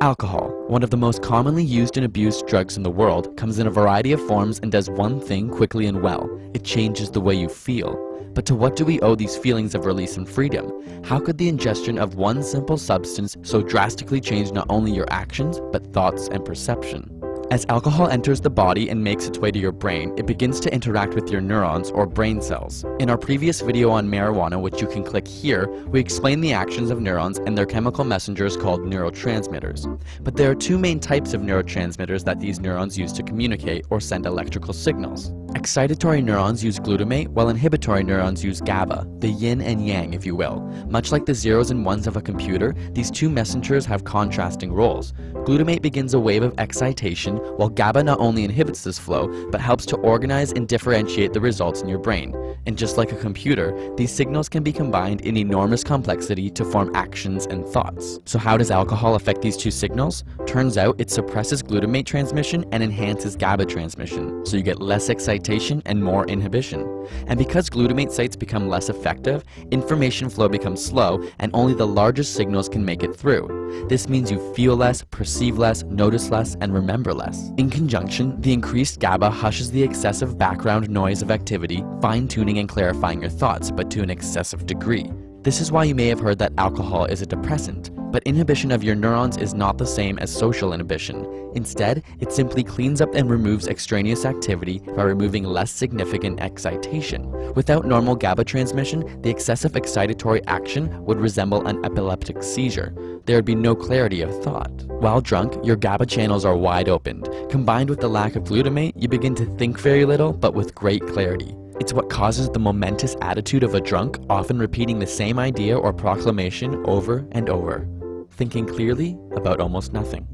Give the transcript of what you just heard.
Alcohol, one of the most commonly used and abused drugs in the world, comes in a variety of forms and does one thing quickly and well. It changes the way you feel. But to what do we owe these feelings of release and freedom? How could the ingestion of one simple substance so drastically change not only your actions, but thoughts and perception? As alcohol enters the body and makes its way to your brain, it begins to interact with your neurons or brain cells. In our previous video on marijuana, which you can click here, we explain the actions of neurons and their chemical messengers called neurotransmitters. But there are two main types of neurotransmitters that these neurons use to communicate or send electrical signals. Excitatory neurons use glutamate, while inhibitory neurons use GABA, the yin and yang if you will. Much like the zeros and ones of a computer, these two messengers have contrasting roles. Glutamate begins a wave of excitation, while GABA not only inhibits this flow, but helps to organize and differentiate the results in your brain. And just like a computer, these signals can be combined in enormous complexity to form actions and thoughts. So how does alcohol affect these two signals? Turns out it suppresses glutamate transmission and enhances GABA transmission, so you get less excitation excitation and more inhibition. And because glutamate sites become less effective, information flow becomes slow and only the largest signals can make it through. This means you feel less, perceive less, notice less, and remember less. In conjunction, the increased GABA hushes the excessive background noise of activity, fine-tuning and clarifying your thoughts, but to an excessive degree. This is why you may have heard that alcohol is a depressant, but inhibition of your neurons is not the same as social inhibition. Instead, it simply cleans up and removes extraneous activity by removing less significant excitation. Without normal GABA transmission, the excessive excitatory action would resemble an epileptic seizure. There would be no clarity of thought. While drunk, your GABA channels are wide opened. Combined with the lack of glutamate, you begin to think very little, but with great clarity. It's what causes the momentous attitude of a drunk, often repeating the same idea or proclamation over and over thinking clearly about almost nothing.